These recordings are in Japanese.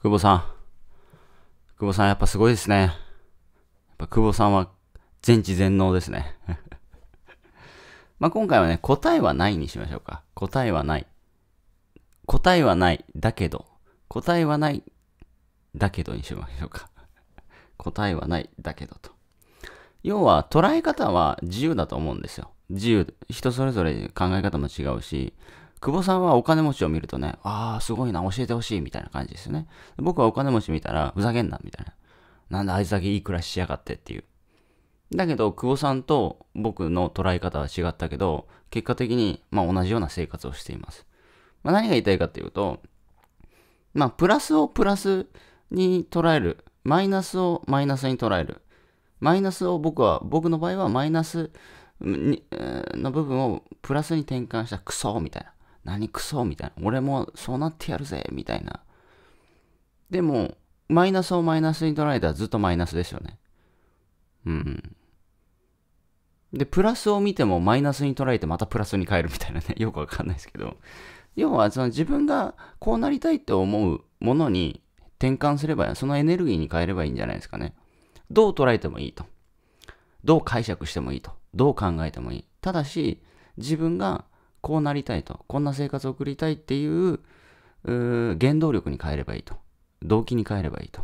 久保さん。久保さんやっぱすごいですね。やっぱ久保さんは全知全能ですね。まあ今回はね、答えはないにしましょうか。答えはない。答えはない。だけど。答えはない。だけどにしましょうか。答えはない。だけどと。要は捉え方は自由だと思うんですよ。自由。人それぞれ考え方も違うし、久保さんはお金持ちを見るとね、ああ、すごいな、教えてほしいみたいな感じですよね。僕はお金持ち見たら、ふざけんな、みたいな。なんであいつだけいい暮らししやがってっていう。だけど、久保さんと僕の捉え方は違ったけど、結果的に、まあ同じような生活をしています。まあ何が言いたいかっていうと、まあプラスをプラスに捉える。マイナスをマイナスに捉える。マイナスを僕は、僕の場合はマイナスの部分をプラスに転換したクソみたいな。何クソみたいな。俺もそうなってやるぜみたいな。でも、マイナスをマイナスに捉えたらずっとマイナスですよね。うん。で、プラスを見てもマイナスに捉えてまたプラスに変えるみたいなね。よくわかんないですけど。要は、その自分がこうなりたいって思うものに転換すれば、そのエネルギーに変えればいいんじゃないですかね。どう捉えてもいいと。どう解釈してもいいと。どう考えてもいい。ただし、自分がこうなりたいと。こんな生活を送りたいっていうう原動力に変えればいいと。動機に変えればいいと。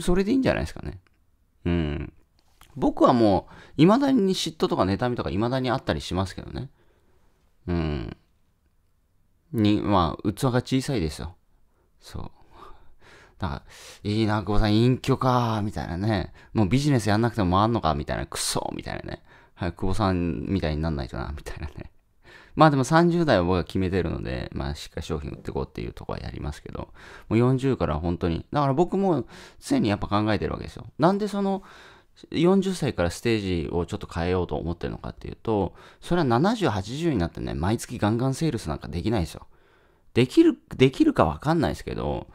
それでいいんじゃないですかね。うん。僕はもう、未だに嫉妬とか妬みとか未だにあったりしますけどね。うん。に、まあ、器が小さいですよ。そう。だから、いいな、久保さん、隠居か、みたいなね。もうビジネスやんなくても回んのか、みたいな、クソ、みたいなね。はい、久保さんみたいになんないとな、みたいなね。まあでも30代は僕は決めてるので、まあしっかり商品売っていこうっていうとこはやりますけど、もう40から本当に、だから僕も常にやっぱ考えてるわけですよ。なんでその、40歳からステージをちょっと変えようと思ってるのかっていうと、それは70、80になってね、毎月ガンガンセールスなんかできないですよ。できる、できるかわかんないですけど、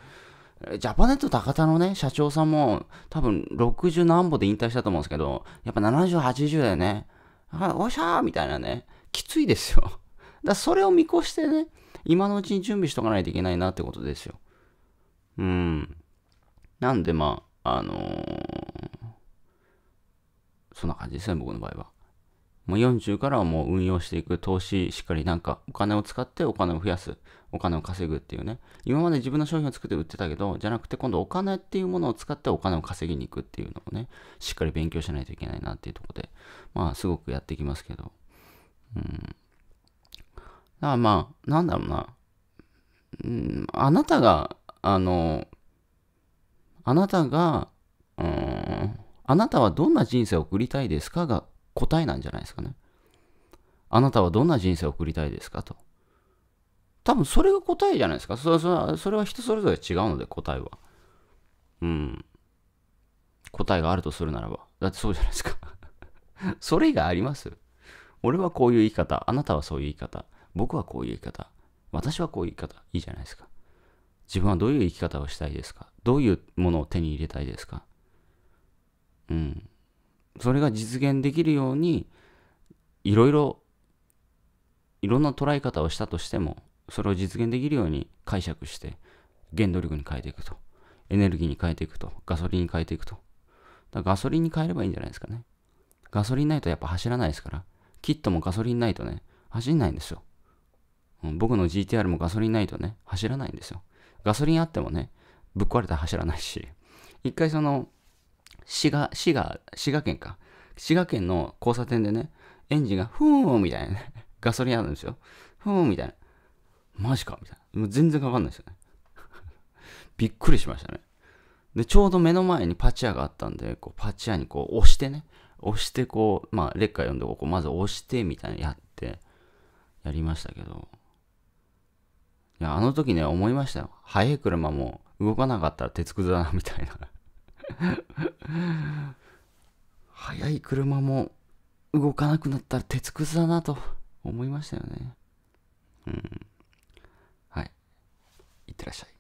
ジャパネット高田のね、社長さんも多分60何歩で引退したと思うんですけど、やっぱ70、80だよね。おしゃーみたいなね、きついですよ。だそれを見越してね、今のうちに準備しとかないといけないなってことですよ。うん。なんでまあ、あのー、そんな感じですね、僕の場合は。もう40からはもう運用していく、投資しっかりなんかお金を使ってお金を増やす、お金を稼ぐっていうね。今まで自分の商品を作って売ってたけど、じゃなくて今度お金っていうものを使ってお金を稼ぎに行くっていうのをね、しっかり勉強しないといけないなっていうとこで、まあすごくやっていきますけど。うん。だからまあ、なんだろうな。うん、あなたが、あの、あなたが、うん、あなたはどんな人生を送りたいですかが答えなんじゃないですかね。あなたはどんな人生を送りたいですかと。多分それが答えじゃないですか。それそれそれは人それぞれ違うので、答えは。うん。答えがあるとするならば。だってそうじゃないですか。それ以外あります？俺はこういう言い方。あなたはそういう言い方。僕はこういう言い方。私はこういう言い方。いいじゃないですか。自分はどういう生き方をしたいですか？どういうものを手に入れたいですか？うん。それが実現できるように、いろいろ、いろんな捉え方をしたとしても、それを実現できるように解釈して、原動力に変えていくと。エネルギーに変えていくと。ガソリンに変えていくと。ガソリンに変えればいいんじゃないですかね。ガソリンないとやっぱ走らないですから。キットもガソリンないとね、走んないんですよ。うん、僕の GTR もガソリンないとね、走らないんですよ。ガソリンあってもね、ぶっ壊れたら走らないし。一回その、滋賀、滋賀、滋賀県か。滋賀県の交差点でね、エンジンがふーんみたいなね、ガソリンあるんですよ。ふーんみたいな。マジか？みたいな。もう全然かかんないですよね。びっくりしましたね。で、ちょうど目の前にパチ屋があったんで、こうパチ屋にこう押してね、押してこう、まあ、レッカー読んでこう、まず押してみたいなやって、やりましたけど、いや、あの時ね、思いましたよ。速い車も動かなかったら鉄くずだな、みたいな。速い車も動かなくなったら鉄くずだなと思いましたよね。うん。はい。いってらっしゃい。